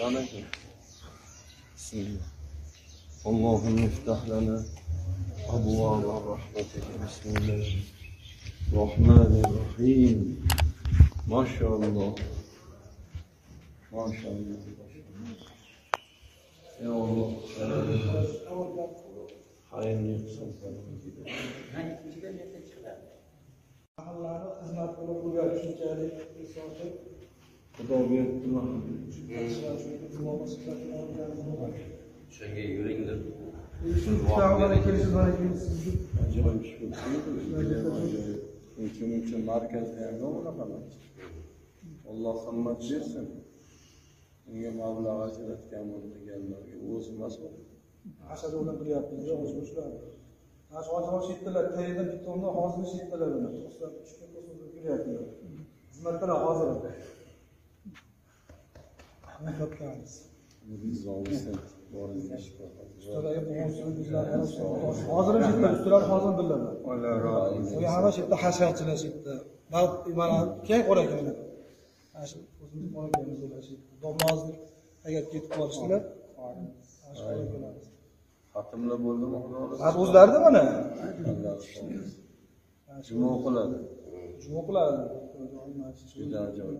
Mevlana gibi. Bismillah. Allah'ın iftahlana abvâna rahmetine. Bismillah. Rahmanirrahim. Maşallah. Maşallah. Ey Allah. Hayırlı yapsın. Hani ikinci de nefes çıkar. Allah'ın hizmet kılıp uyar. Üçüncü bir sohbet. Xudo beribdilar O'shanga yuringlar. shu davlatga kelishimdan keyin sizni ajoyib uchun markazda ham yo'q unaqalar alloh himmat bersin unga mablag' ajratgan bo'lganlarga o'zi mas'ul hashar bilan bilyapmiz boshladi mana shu hozir shetdilar tayindan bitta o'rnda hozir shetdilar buni to'qson uch kun to'qson kelyaptilar xizmatdalar hozir ustalarga bo'lgan bizlar hozir ham shetda ustalar hozir bilalar alloh rozi bo'lsin hamma shetda hasharchilar shetda mana keyin qora ekanlar mana shu o'zimiz qora ekanmiz ular shetda domlazni agar ketib qolishdilar shu xatimlar bo'ldimi xudo mana xohlasa o'zlarida mana juma o'qiladi juma qiladi juda ajoyib